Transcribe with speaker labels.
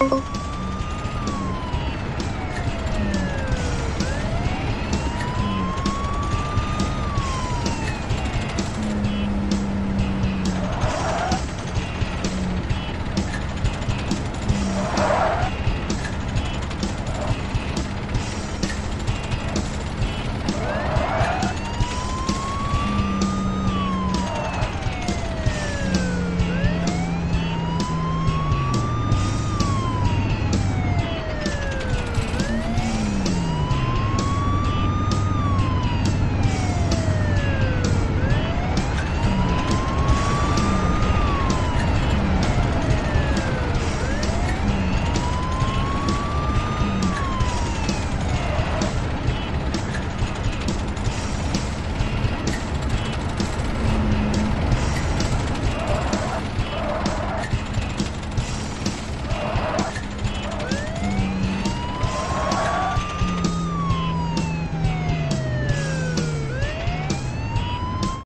Speaker 1: you